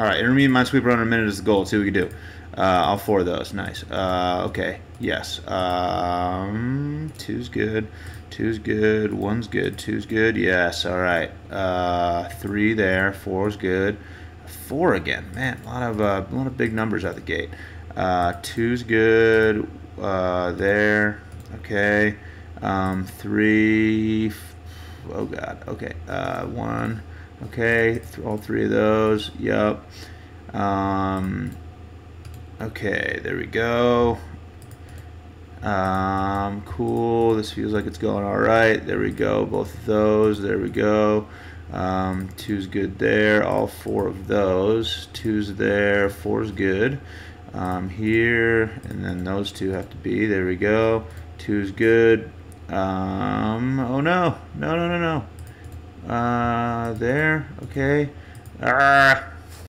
All right, intermediate minesweeper under a minute is the goal. Let's see what we can do. Uh, all four of those. Nice. Uh, okay. Yes. Um, two's good. Two's good. One's good. Two's good. Yes. All right. Uh, three there. Four's good. Four again. Man, a lot of uh, a lot of big numbers out the gate. Uh, two's good. Uh, there. Okay. Um, three. Oh God. Okay. Uh, one. Okay. Th all three of those. Yep. Um, okay. There we go. Um, cool. This feels like it's going all right. There we go. Both of those. There we go. Um, two's good there. All four of those. Two's there. Four's good. Um, here, and then those two have to be. There we go. Two's good. Um, oh no. No, no, no, no. Uh, there. Okay. Ah.